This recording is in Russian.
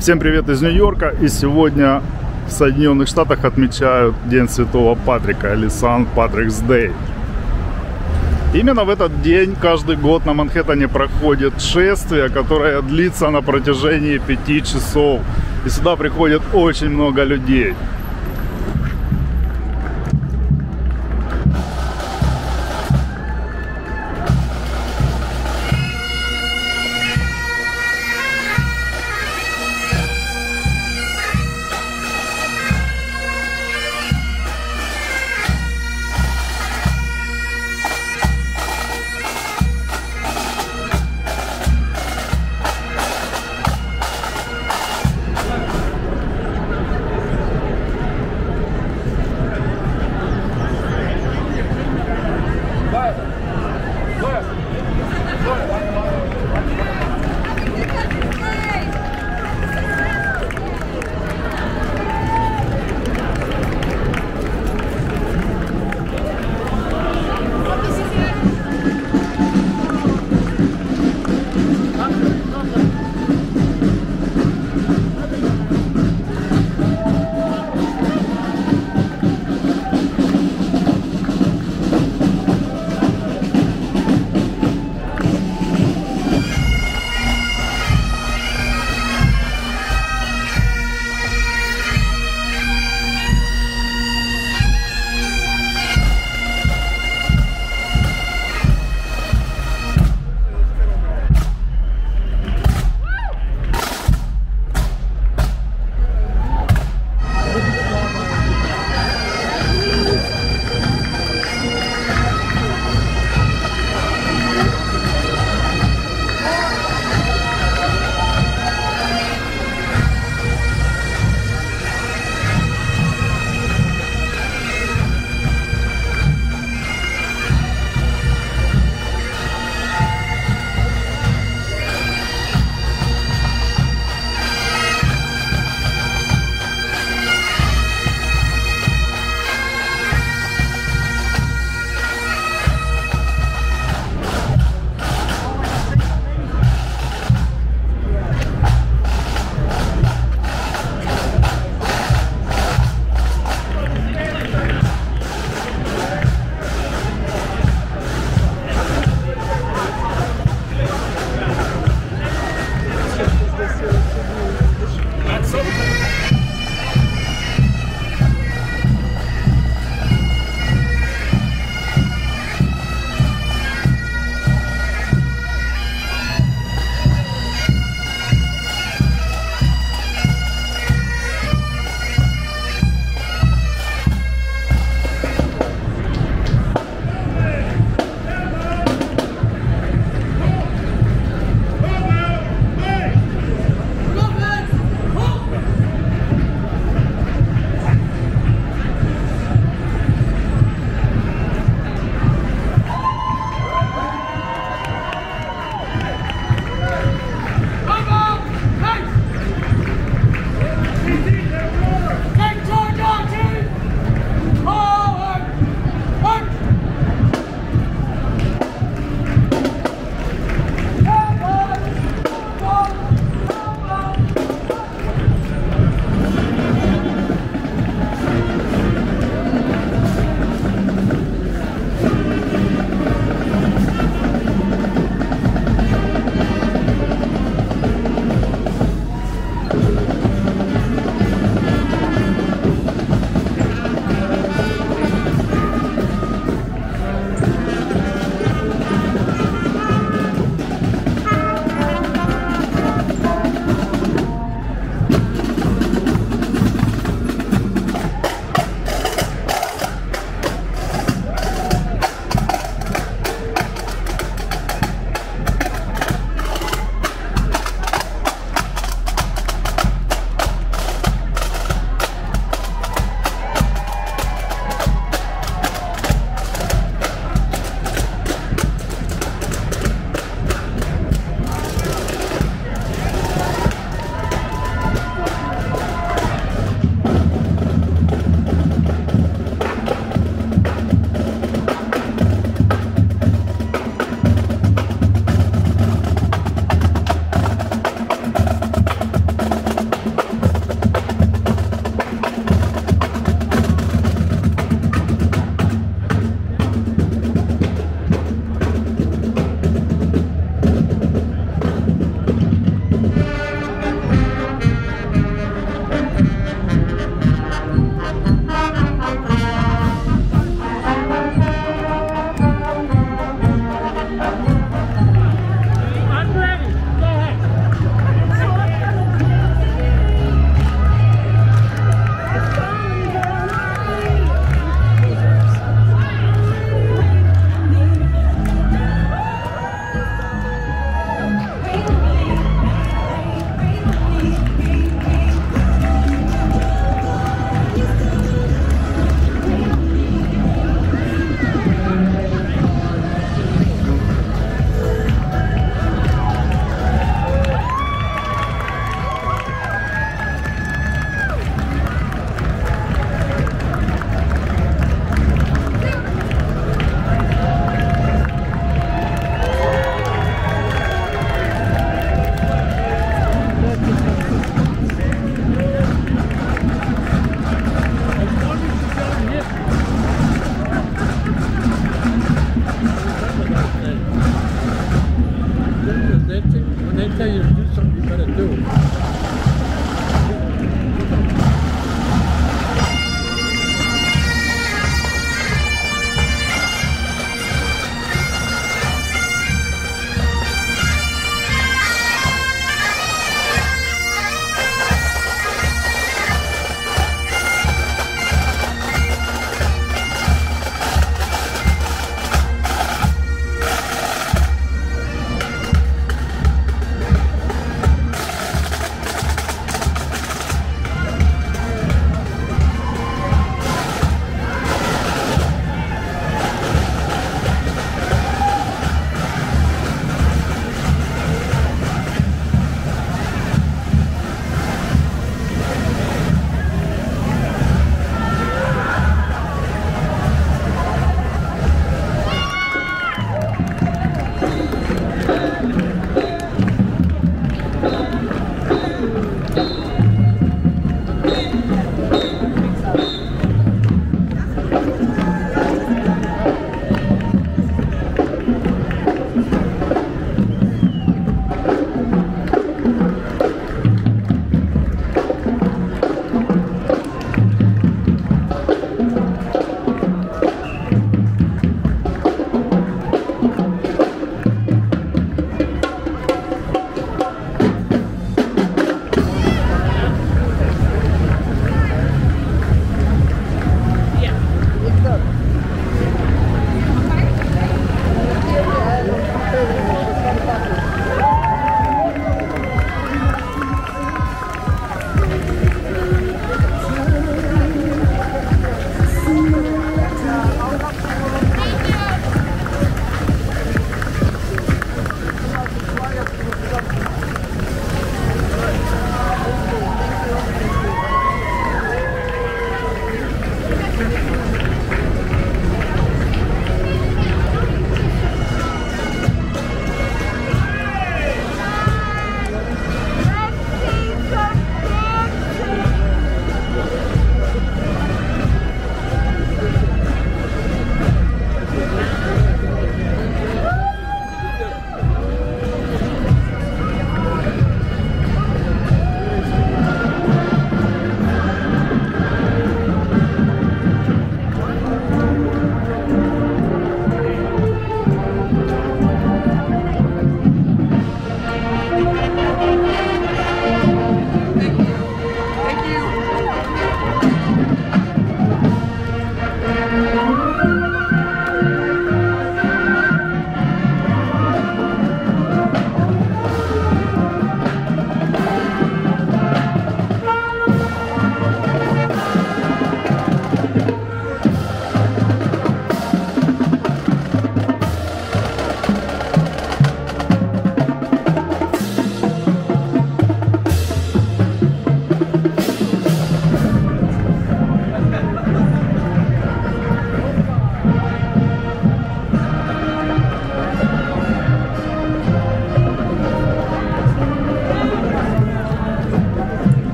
Всем привет из Нью-Йорка. И сегодня в Соединенных Штатах отмечают День Святого Патрика или Сан Патрикс Дэй. Именно в этот день каждый год на Манхэттене проходит шествие, которое длится на протяжении пяти часов. И сюда приходит очень много людей.